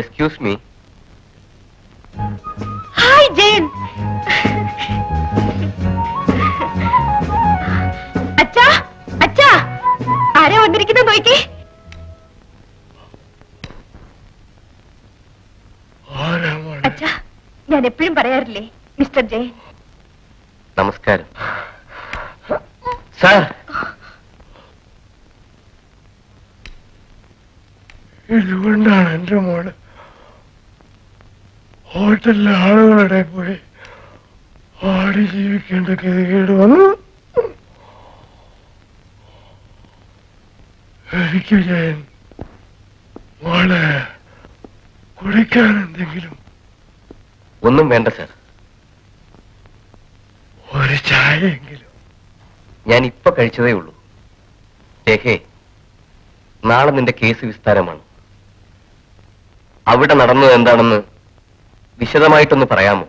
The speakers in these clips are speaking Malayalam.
എക്സ്ക്യൂസ് മീ ഹായ് ജയൻ അച്ഛാ അച്ഛാ. ആരാ വന്നിരിക്കുന്നത് നോക്കി. അച്ഛാ ഞാൻ എപ്പോഴും പറയാറില്ലേ മിസ്റ്റർ ജയൻ? നമസ്കാരം. സാർ. ഇതുകൊണ്ടാണ് എന്റെ മോൾ ഹോട്ടലിലെ ആളുകളുടെ പോയി ആടി ജീവിക്കേണ്ട ഗതികേട് വന്നു. എനിക്ക് ജയൻ മോളെ കുടിക്കാൻ എന്തെങ്കിലും ഒന്നും വേണ്ട സാർ. ഒരു ചായയെങ്കിലും. ഞാൻ ഇപ്പൊ കഴിച്ചതേ ഉള്ളൂ. ഏഹേ നാളെ നിന്റെ കേസ് വിസ്താരമാണ്. അവിടെ നടന്നത് എന്താണെന്ന് വിശദമായിട്ടൊന്ന് പറയാമോ?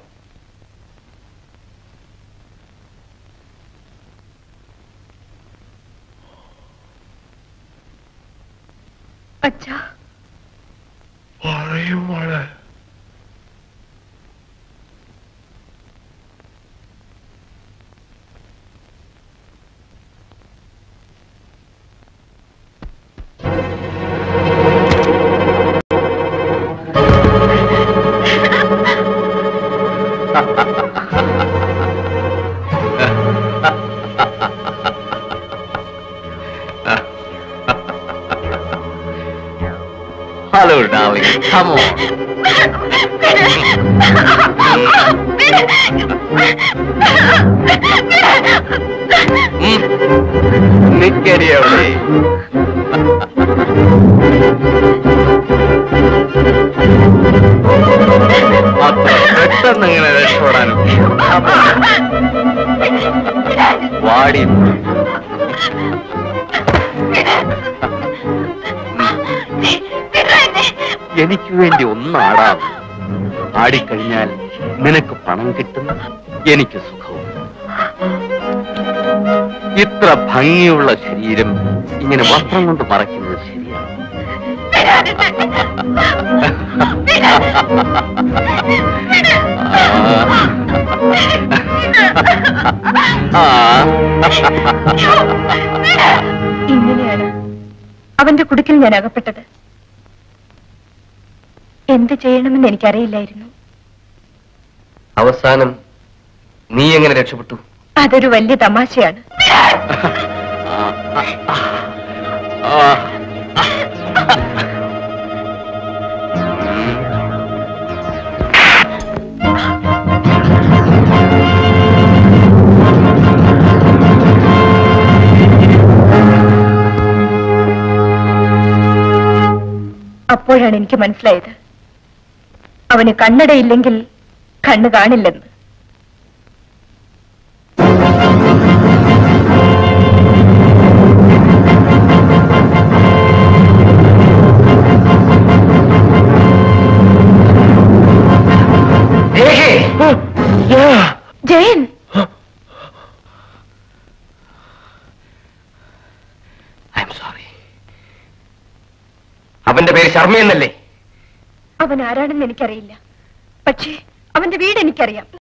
അച്ഛാ. പറയും മോളെ. ഹലോ ഡാർലിംഗ് കം ഓൺ നിക്കടി അവിടെ അത്ര പെട്ടെന്ന് ഇങ്ങനെ രക്ഷപ്പെടാനും വാടി. എനിക്ക് വേണ്ടി ഒന്നാടാം. ആടിക്കഴിഞ്ഞാൽ നിനക്ക് പണം കിട്ടും എനിക്ക് സുഖവും. ഇത്ര ഭംഗിയുള്ള ശരീരം ഇങ്ങനെ വസ്ത്രം കൊണ്ട് മറയ്ക്കുന്നത് ശരിയാണ് ഇങ്ങനെയാണ് അവന്റെ കുടുക്കിൽ ഞാൻ അകപ്പെട്ടത്. എന്ത് ചെയ്യണമെന്ന് എനിക്കറിയില്ലായിരുന്നു. അവസാനം നീ എങ്ങനെ രക്ഷപ്പെട്ടു? അതൊരു വലിയ തമാശയാണ്. അപ്പോഴാണ് എനിക്ക് മനസ്സിലായത്. അവന് കണ്ണടയില്ലെങ്കിൽ കണ്ണു കാണില്ലെന്ന്. ജയൻ. അവന്റെ പേര് ശർമ്മ എന്നല്ലേ? അവൻ ആരാണെന്ന് എനിക്കറിയില്ല. പക്ഷേ അവന്റെ വീട് എനിക്കറിയാം.